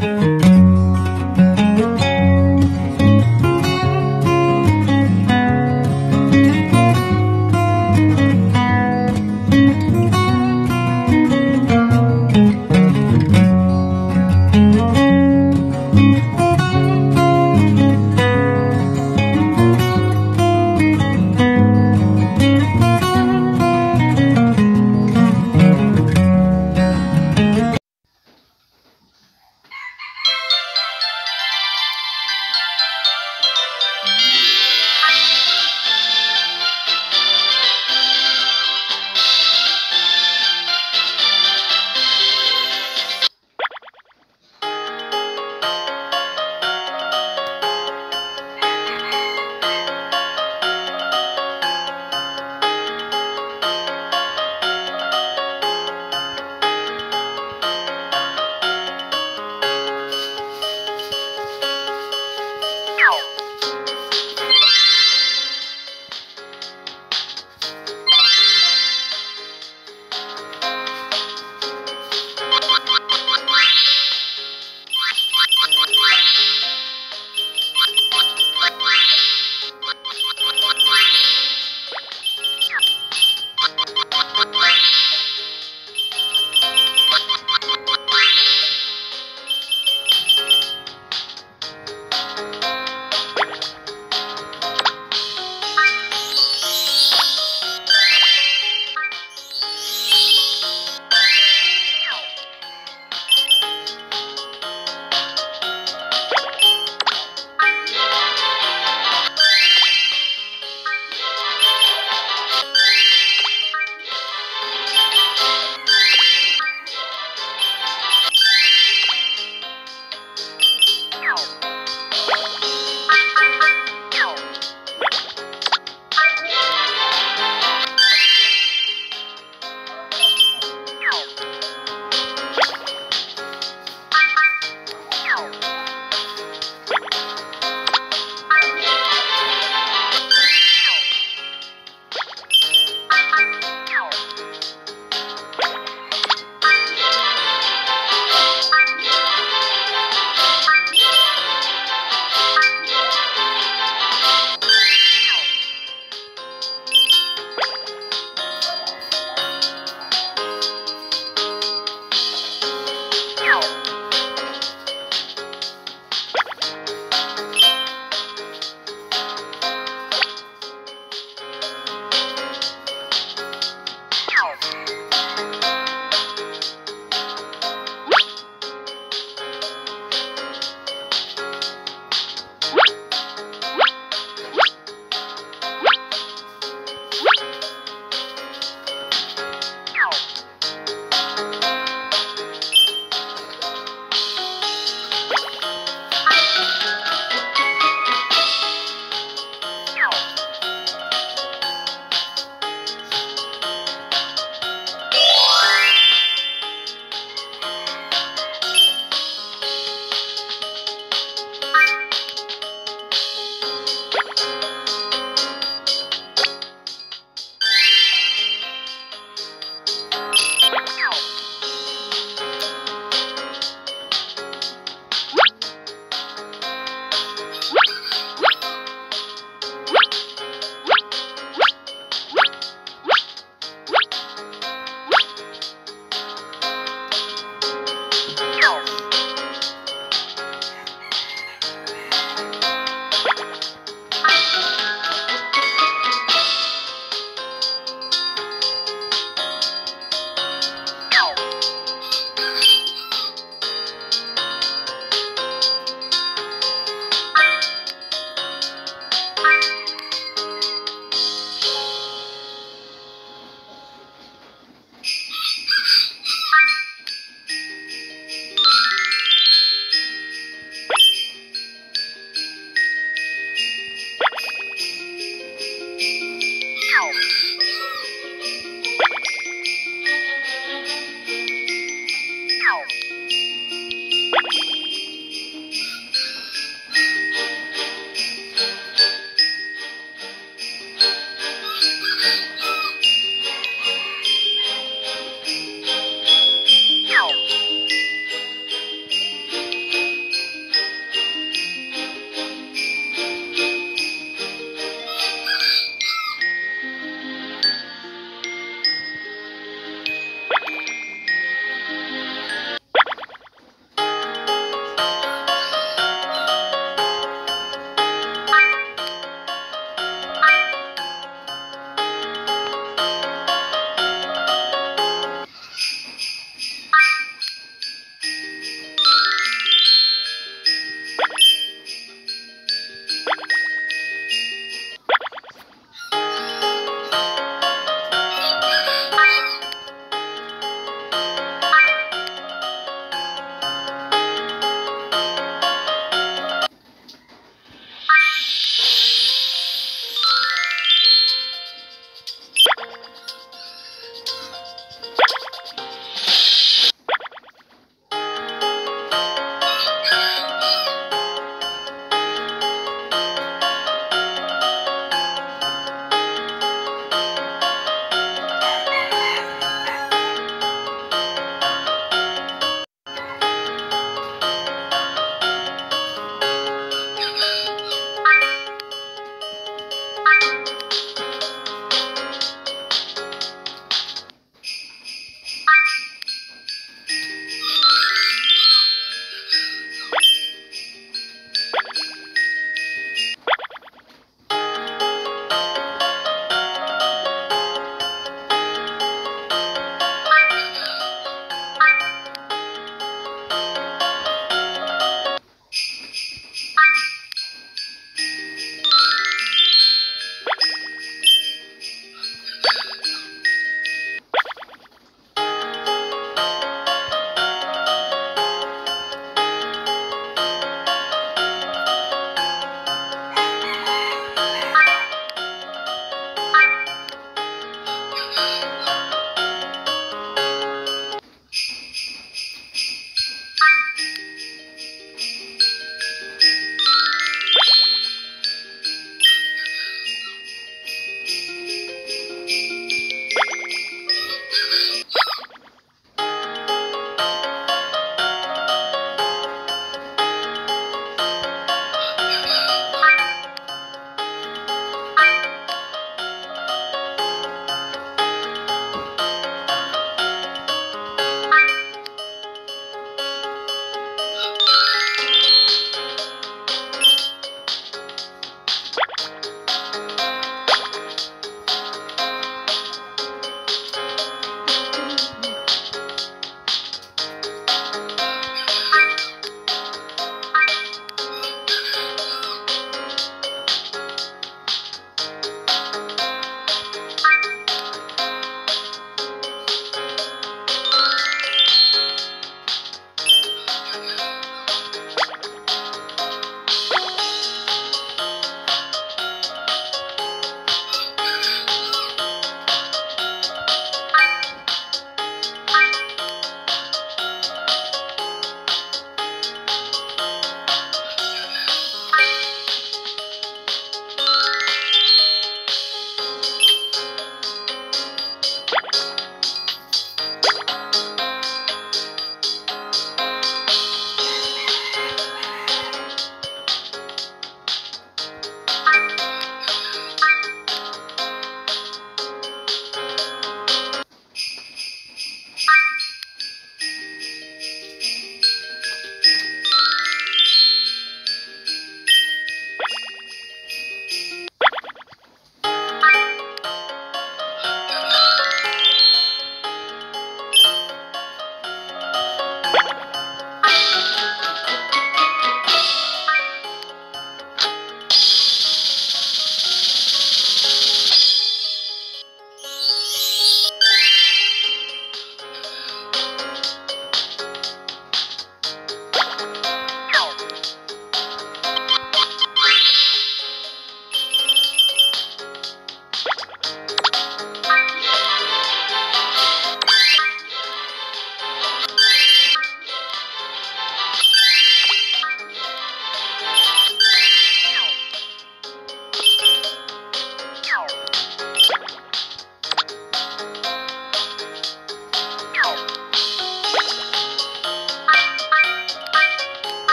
Música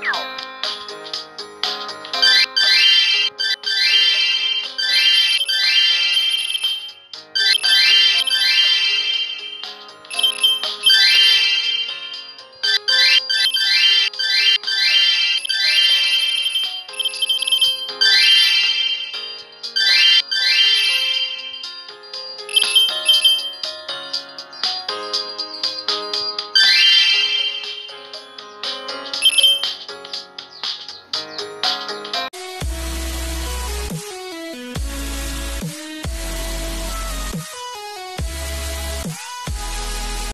No.